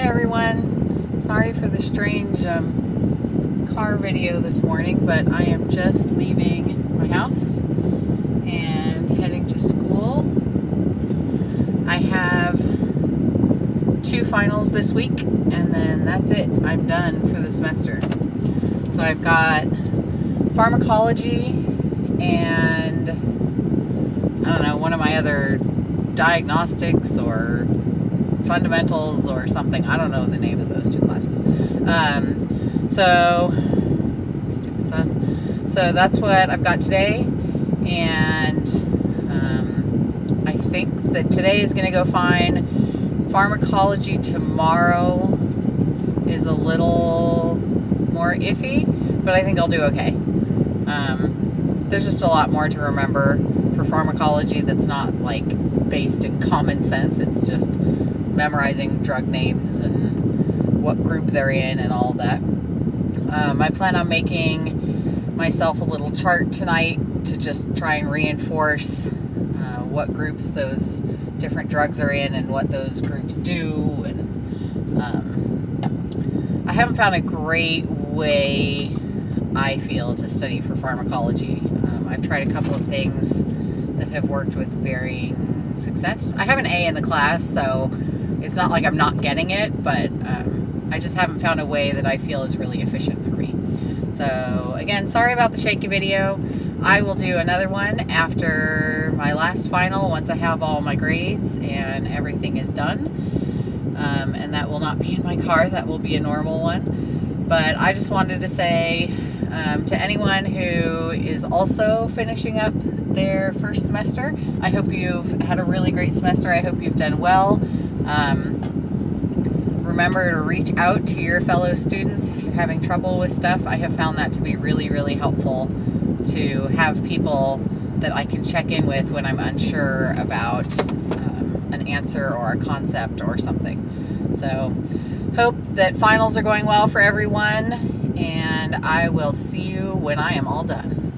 Hey everyone, sorry for the strange um, car video this morning, but I am just leaving my house and heading to school. I have two finals this week, and then that's it. I'm done for the semester. So I've got pharmacology and I don't know, one of my other diagnostics or fundamentals or something. I don't know the name of those two classes. Um, so, stupid sun. So that's what I've got today, and um, I think that today is going to go fine. Pharmacology tomorrow is a little more iffy, but I think I'll do okay. Um, there's just a lot more to remember for pharmacology that's not like based in common sense. It's just memorizing drug names and what group they're in and all that. Um, I plan on making myself a little chart tonight to just try and reinforce uh, what groups those different drugs are in and what those groups do. And um, I haven't found a great way, I feel, to study for pharmacology. Um, I've tried a couple of things that have worked with varying success. I have an A in the class, so it's not like I'm not getting it, but um, I just haven't found a way that I feel is really efficient for me. So again, sorry about the shaky video. I will do another one after my last final once I have all my grades and everything is done. Um, and that will not be in my car, that will be a normal one. But I just wanted to say um, to anyone who is also finishing up their first semester, I hope you've had a really great semester. I hope you've done well. Um, remember to reach out to your fellow students if you're having trouble with stuff. I have found that to be really, really helpful to have people that I can check in with when I'm unsure about um, an answer or a concept or something. So, hope that finals are going well for everyone, and I will see you when I am all done.